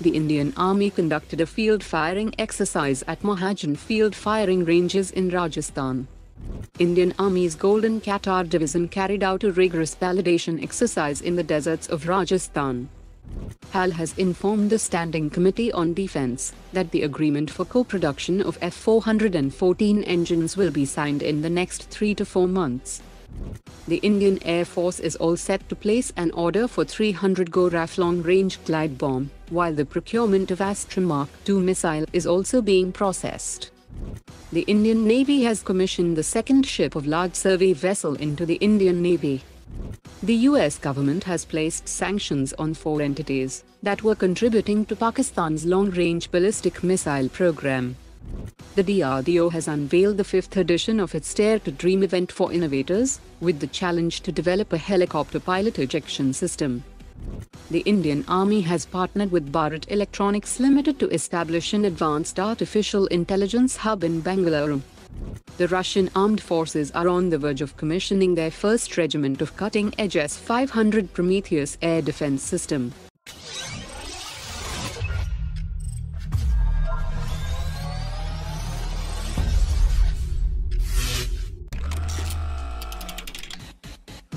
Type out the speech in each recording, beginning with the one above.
The Indian Army conducted a field firing exercise at Mahajan Field Firing Ranges in Rajasthan. Indian Army's Golden Katar Division carried out a rigorous validation exercise in the deserts of Rajasthan. HAL has informed the Standing Committee on Defense that the agreement for co-production of F-414 engines will be signed in the next three to four months. The Indian Air Force is all set to place an order for 300 GAURAV long-range glide bomb, while the procurement of Astra Mark II missile is also being processed. The Indian Navy has commissioned the second ship of large survey vessel into the Indian Navy. The US government has placed sanctions on four entities that were contributing to Pakistan's long-range ballistic missile program. The DRDO has unveiled the fifth edition of its Dare to Dream event for innovators, with the challenge to develop a helicopter pilot ejection system. The Indian Army has partnered with Bharat Electronics Limited to establish an advanced artificial intelligence hub in Bangalore. The Russian armed forces are on the verge of commissioning their first regiment of cutting-edge S-500 Prometheus air defense system.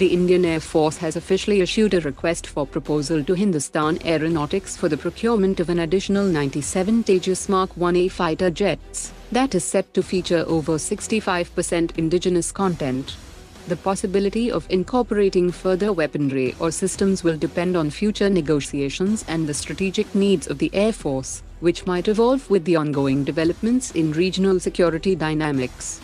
The Indian Air Force has officially issued a request for proposal to Hindustan Aeronautics for the procurement of an additional 97 Tejas Mark 1A fighter jets that is set to feature over 65% indigenous content. The possibility of incorporating further weaponry or systems will depend on future negotiations and the strategic needs of the Air Force, which might evolve with the ongoing developments in regional security dynamics.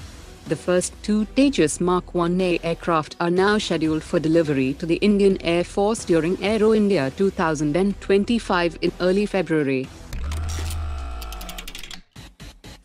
The first two Tejas Mark 1A aircraft are now scheduled for delivery to the Indian Air Force during Aero India 2025 in early February.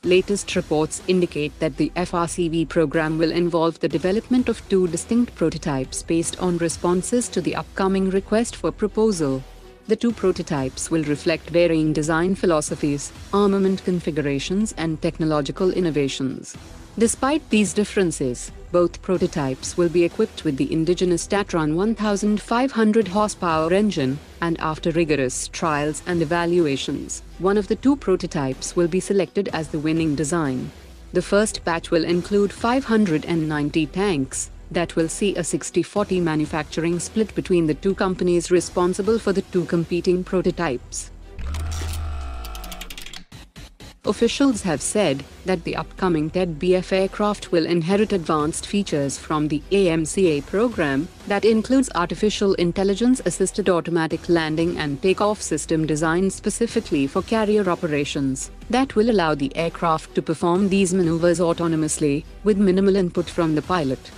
Latest reports indicate that the FRCV program will involve the development of two distinct prototypes based on responses to the upcoming request for proposal. The two prototypes will reflect varying design philosophies, armament configurations and technological innovations. Despite these differences, both prototypes will be equipped with the indigenous Datran 1500 horsepower engine, and after rigorous trials and evaluations, one of the two prototypes will be selected as the winning design. The first batch will include 590 tanks, that will see a 60-40 manufacturing split between the two companies responsible for the two competing prototypes. Officials have said that the upcoming TED-BF aircraft will inherit advanced features from the AMCA program that includes artificial intelligence-assisted automatic landing and takeoff system designed specifically for carrier operations that will allow the aircraft to perform these maneuvers autonomously with minimal input from the pilot.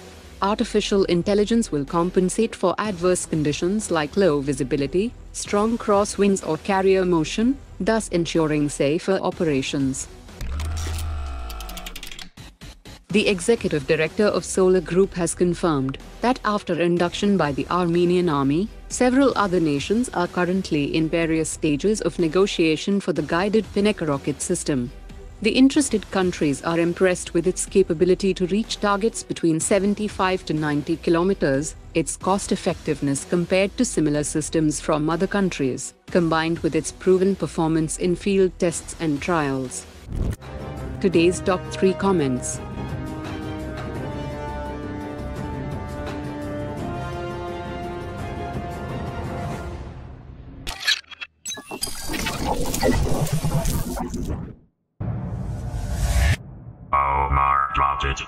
Artificial intelligence will compensate for adverse conditions like low visibility, strong crosswinds or carrier motion, thus ensuring safer operations. The executive director of Solar Group has confirmed that after induction by the Armenian army, several other nations are currently in various stages of negotiation for the guided Pinaka rocket system. The interested countries are impressed with its capability to reach targets between 75 to 90 kilometers, its cost effectiveness compared to similar systems from other countries, combined with its proven performance in field tests and trials. Today's top 3 comments. Omar dropped it.